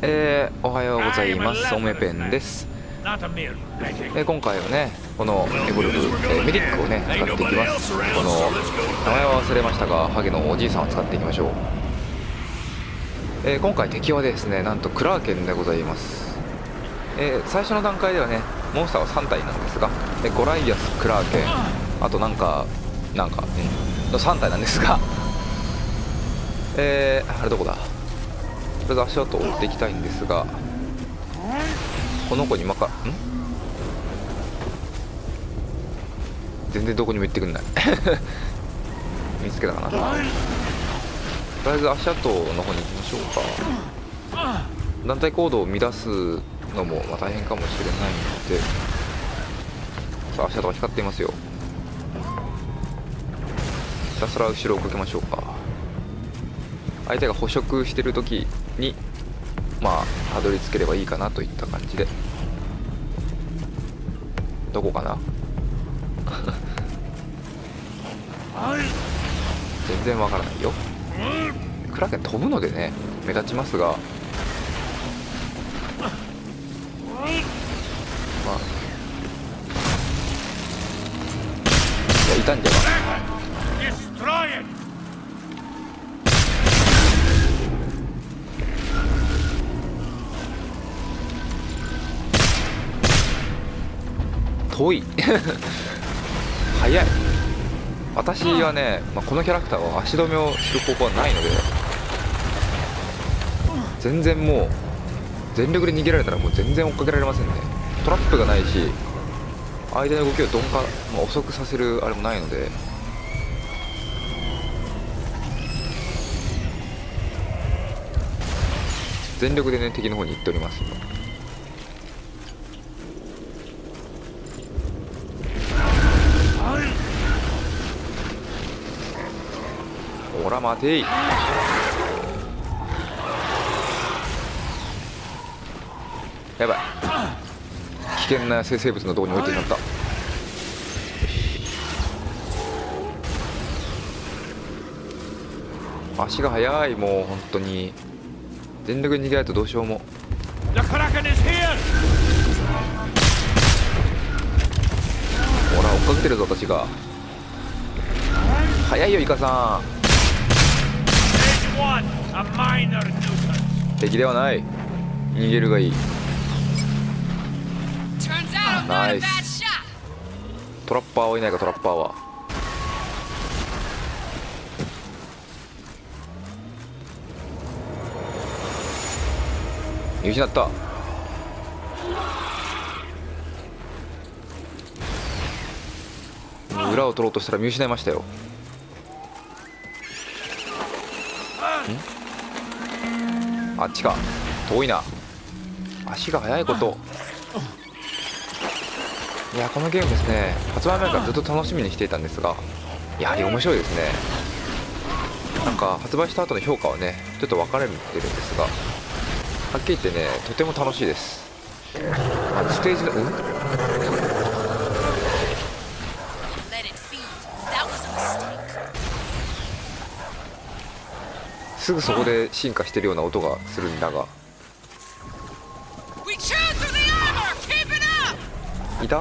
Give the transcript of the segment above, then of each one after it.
えー、おはようございます。オメペンです、えー、今回はねこのエボルブ、えーメディックをね使っていきます。この名前は忘れましたがハゲのおじいさんを使っていきましょう、えー今回敵はですねなんとクラーケンでございます、えー最初の段階ではねモンスターは3体なんですが、えーゴライアスクラーケンあとなんかなんか、うん、の3体なんですがえー、あれどこだ？とりあえず足跡を追っていきたいんですがこの子にまかん？全然どこにも行ってくんない。見つけたかな。とりあえず足跡の方に行きましょうか。団体行動を乱すのもま大変かもしれないのでさあ足跡が光っていますよ。ひたすら後ろをかけましょうか。相手が捕食してる時にまあたどり着ければいいかなといった感じで。どこかな？全然わからないよ。クラーケン飛ぶのでね目立ちますが。まあ。いやいたんじゃな Destroy 遠い。早い。私はね、まあ、このキャラクターは足止めをする方法はないので全然もう全力で逃げられたらもう全然追っかけられませんね。トラップがないし相手の動きを鈍化、まあ、遅くさせるあれもないので。全力でね敵の方に行っております今待てやばい。危険な生生物のとこに置いてしまった。足が速いもう本当に。全力で逃げないとどうしようも。ほら追っかけてるぞ私が。速いよイカさん。敵ではない。逃げるがいい。Nice. bad shot. トラッパーはいないかトラッパーは。見失った。裏を取ろうとしたら見失いましたよあっちか遠いな。足が速いこと。いやこのゲームですね。発売前からずっと楽しみにしていたんですがやはり面白いですね。なんか発売した後の評価はねちょっと分かれてるんですがはっきり言ってねとても楽しいです。あステージのうん？すぐそこで進化してるような音がするんだが。いた？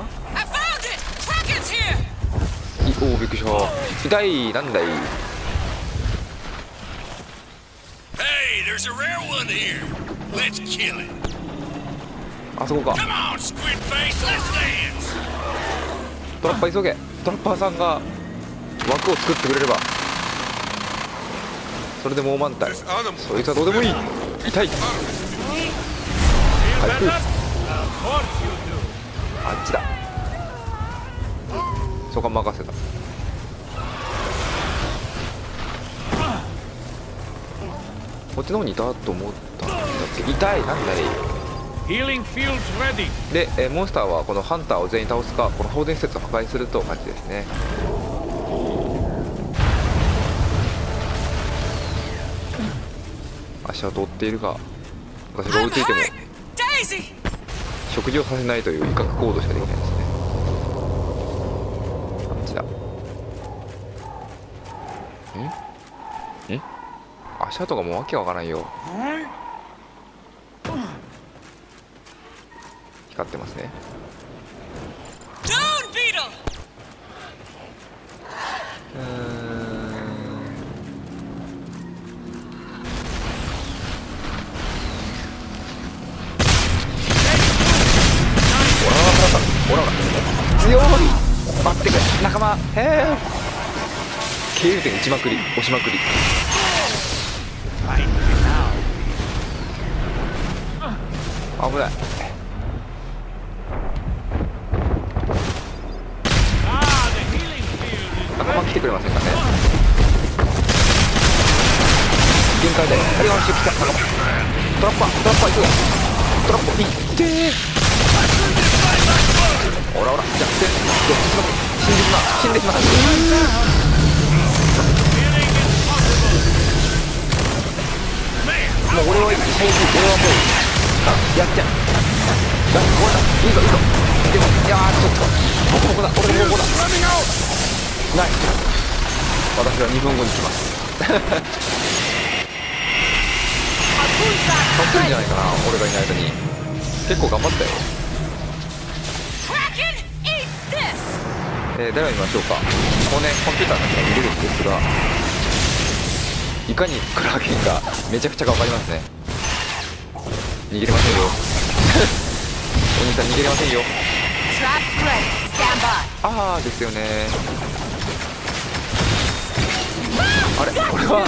おおびっくりした。痛いなんだい？あそこか。トラッパー急げ。トラッパーさんが枠を作ってくれれば。それでもう満タイ There's other そいつはどうでもいい。痛い。you do. あっちだ。そこは任せた。こっちの方にいたと思ったんだっけ？痛いなんだい.で、えーモンスターはこのハンターを全員倒すかこの放電施設を破壊すると感じですね足は取っているが私が追いついても食事をさせないという威嚇行動しかできないですね。あっちだ。え？ん足跡がもうわけわからんよ光ってますね。ってくれ仲間へえ経由点打ちまくり押しまくり.危ない。Ah, 仲間来てくれませんかね。限界であれがしてきたトラッパートラッパー行くよトラッパーいってー。おらおらじゃあでどっちの死んでしまう。死んでしまうもう俺は最悪俺はもう。あやっちゃう。だ。これだ。いいぞいいぞでもいやーちょっとここここだ。俺のここだ。ない私は2分後に来ます勝つんじゃないかな俺がいない間に結構頑張ったよえー、誰を見ましょうか。もうねコンピューターの中で見れるんですがいかにクラーケンがめちゃくちゃ頑張りますね。逃げれませんよ。お兄さん逃げれませんよ.ああですよね。あれこれは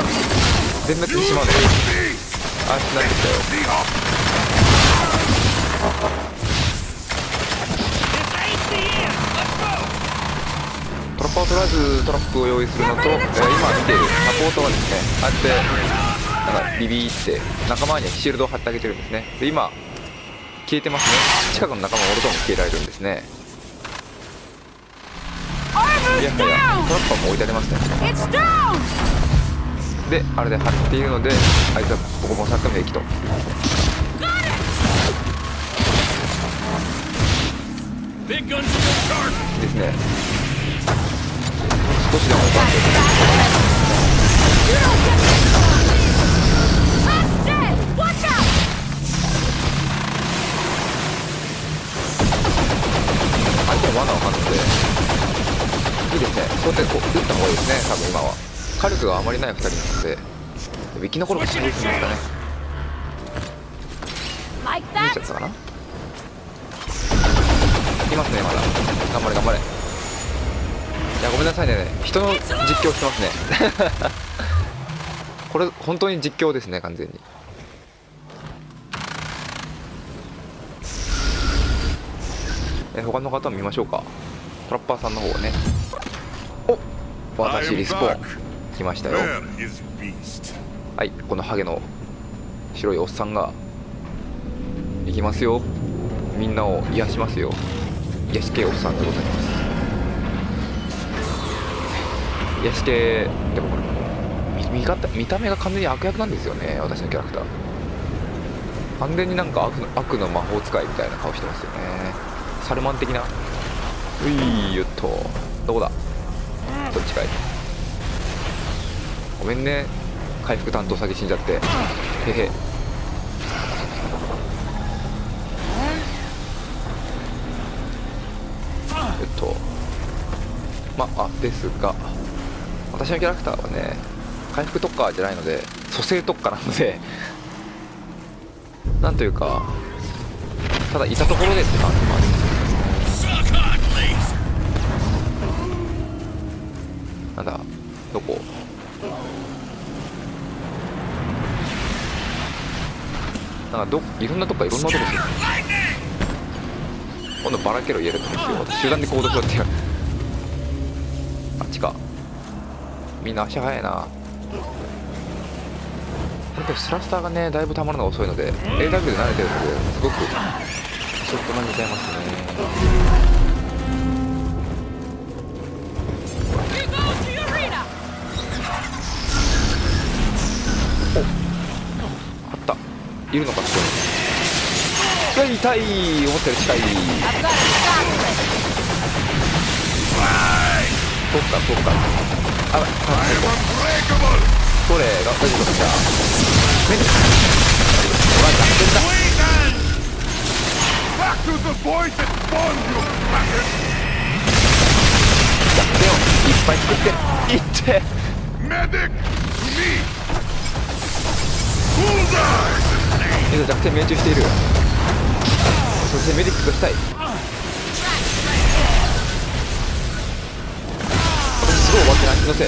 全滅してしまうのあしないでしたよラッパーをとりあえずトラップを用意するのと、えー今見ている。サポートはですねああやってなんかビビって仲間にはシールドを貼ってあげてるんですね。で今消えてますね。近くの仲間をおるとも消えられるんですね。いやはや!トラッパーも置いてありますね!であれで貼っているのであいつはボコボコされても平気と.ですね少しでもバ!相手の罠を張るのでいいですねそうやってこう打った方がいいですね。多分今は。火力があまりない2人なので生き残ることがですかね見えちゃ?ったかないますねまだ。頑張れ頑張れ。いやごめんなさいね。人の実況してますね。これ本当に実況ですね完全に。え他の方も見ましょうか。トラッパーさんの方をね。お私リスポーン。来ましたよ.はいこのハゲの白いおっさんが。行きますよ。みんなを癒しますよ。癒し系おっさんでございます癒し系でもこれ見見方見た目が完全に悪役なんですよね私のキャラクター。完全になんか悪の悪の魔法使いみたいな顔してますよね。サルマン的な。ういよっと。どこだ？どっちかい？ごめんね。回復担当先死んじゃって。へへ。えっと。まあですが私のキャラクターはね回復特化じゃないので蘇生特化なので なんというかただいたところでって感じもありますなんだどこ？なんかどいろんなとこかいろんなとこする今度バラケロ言えると思うんですよ集団で行動しろっていうあっちかみんな足速いな。これスラスターがねだいぶ溜まるのが遅いので AW で慣れてるのですごくちょっと間にちゃいますね。あった。いるのかそこに。うわ痛い思ったより近い。I've got a stop this! 取った取った。あいあれがこれでしたメディスわかったやってよいっぱい作っていってメディックミ命中しているそしてメディックがしたい終わってない。気のせい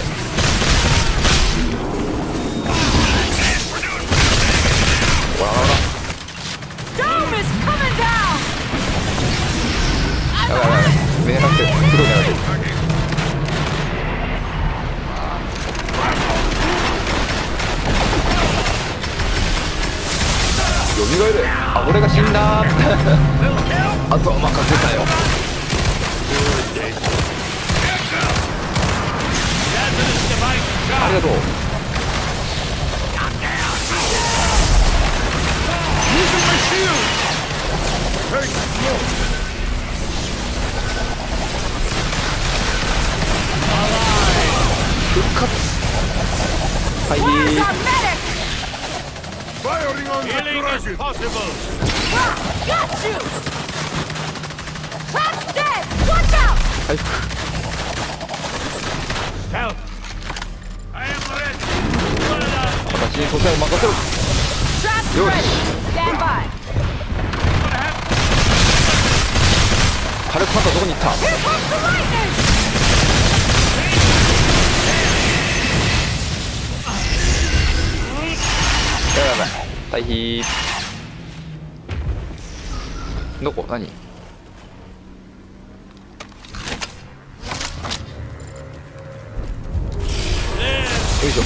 Dome is coming down! やばいやばいやばい目狙ってるすごい狙ってるよみがえるあ俺が死んだあとは任せたよありがとう。に答任せろ。よし。火力パンダどこに行った？やばい退避どこ？何？よいしょ。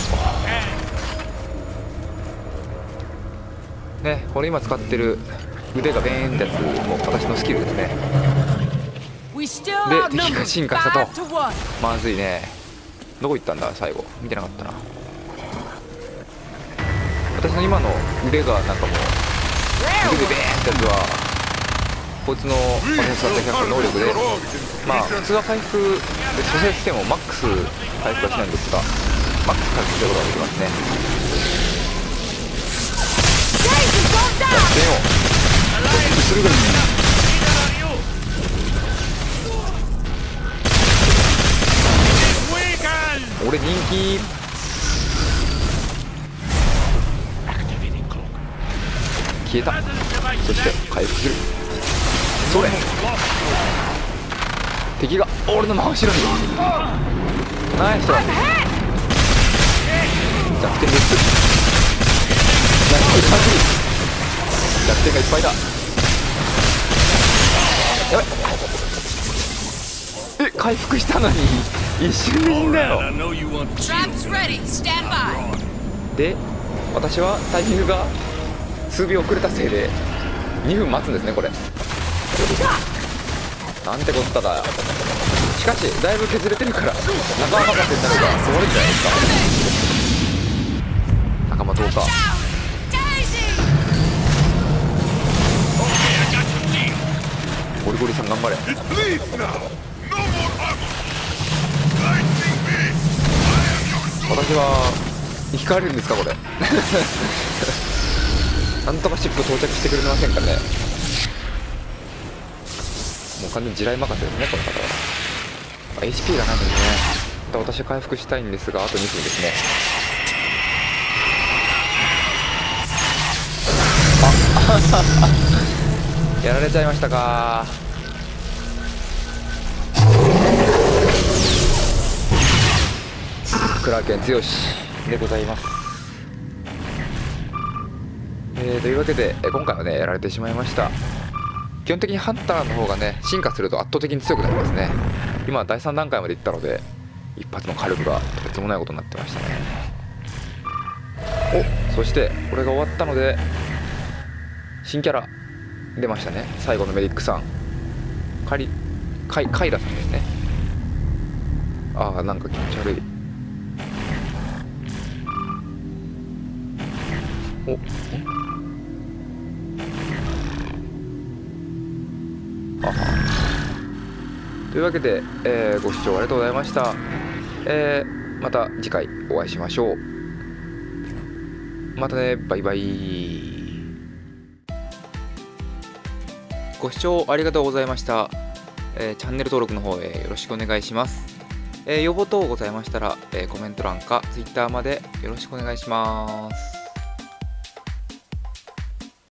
ねこれ今使ってる腕がベーンってやつも私のスキルですねで敵が進化したと。5 to 1. まずいね。どこ行ったんだ最後。見てなかったな。私の今の腕がなんかもう腕でベーンってやつはこいつの私の使った100能力でまあ普通は回復で蘇生してもマックス回復はしないんですがマックス回復することができますね出よ。うドッグする俺人気。消えたそして回復するそれ敵が俺の真後ろにいるナイス弱点ゲッツナイス完璧弱点がいっぱいだ。やばいえ回復したのに。一瞬で死んだよ.で私はタイミングが数秒遅れたせいで2分待つんですねこれ。なんてこっただ。よしかしだいぶ削れてるから仲間任せになれば終わるんじゃないですか。仲間どうかゴリゴリさん頑張れ!私は生き返れるんですかこれ？なんとかシップ到着してくれませんかね。もう完全に地雷任せですねこの方は。あ HP がないのでねまた私は回復したいんですがあと2分ですね。あ やられちゃいましたか。クラーケン強しでございます。えー、というわけで今回はねやられてしまいました。基本的にハンターの方がね進化すると圧倒的に強くなりますね。今第3段階までいったので一発の火力がとてつもないことになってましたね。おそしてこれが終わったので新キャラ。出ましたね。最後のメディックさん。カリカイカイラさんですね。ああなんか気持ち悪い。おんあというわけで、えーご視聴ありがとうございました、えーまた次回お会いしましょう。またねバイバイ。ご視聴ありがとうございました、えーチャンネル登録の方へよろしくお願いします、えー要望等ございましたら、えーコメント欄か Twitter までよろしくお願いします。